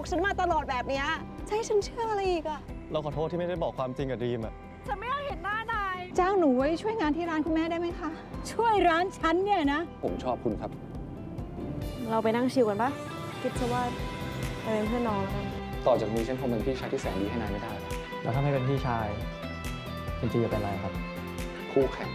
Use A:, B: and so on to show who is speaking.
A: กฉันมาตลอดแบบเนี้ยจะให้ฉันเชื่ออะไรอีกอะ
B: เราขอโทษที่ไม่ได้บอกความจริงกับดีมอะ
C: ฉันไม่อยากเห็นหน้านาย
A: จ้างหนูไว้ช่วยงานที่ร้านคุณแม่ได้ไหมคะ
C: ช่วยร้านฉันเนี่ยนะ
D: ผมชอบคุณครับ
E: เราไปนั่งชิวกันปะคิดซะว่าไปเป็นเพื่อนน้องกัน
D: ต่อจากนี้ฉันคงเป็นพี่ชายที่แสนดีให้นายไม่ได้แล้ว
B: แล้วถ้าไม่เป็นพี่ชายจริงๆจะเป็นอะไรครับ
D: คู่แข่ง